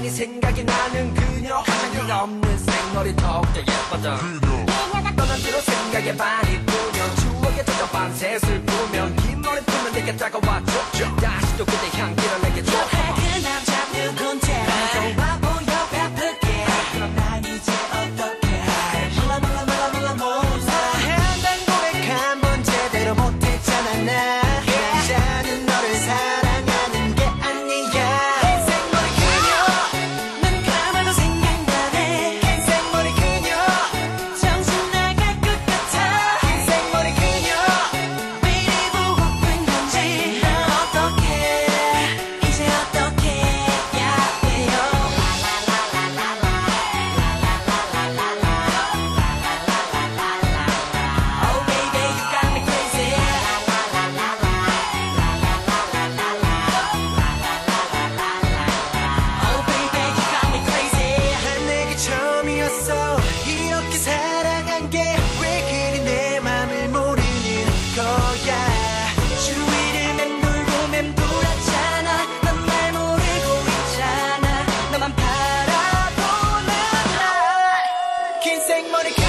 생각이 나는 그녀. 화장기가 없는 생머리 더욱더 예뻐져. 그녀가 떠난 뒤로 생각에 반이 뿌면 추억에 젖어 밤새 슬프면 긴 머리 풀면 내게 다가와줘 다 이렇게 사랑한 게 왜 그리 내 맘을 모르는 거야? 주위를 맴돌고 맴돌았잖아. 넌날 모르고 있잖아. 너만 바라보는 날긴 생머리 그녀